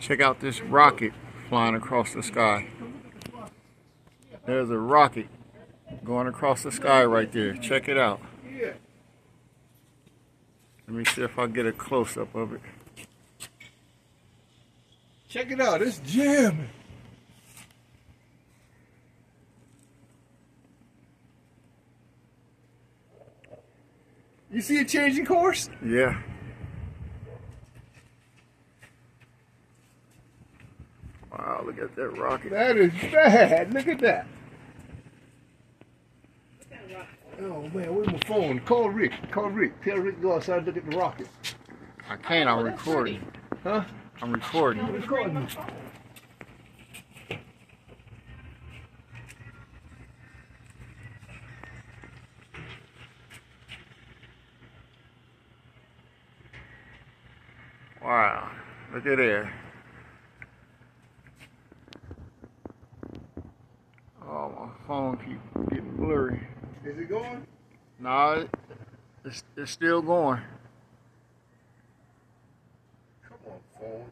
Check out this rocket flying across the sky. There's a rocket going across the sky right there. Check it out. Let me see if I get a close up of it. Check it out. It's jamming. You see it changing course? Yeah. Wow, look at that rocket. That is bad. Look at that. Oh man, where's my phone? Call Rick. Call Rick. Tell Rick to go outside and look at the rocket. I can't, I'm recording. Huh? I'm recording. I'm recording. Wow, look at there. Oh, my phone keep getting blurry. Is it going? No, it, it's, it's still going. Come on, phone.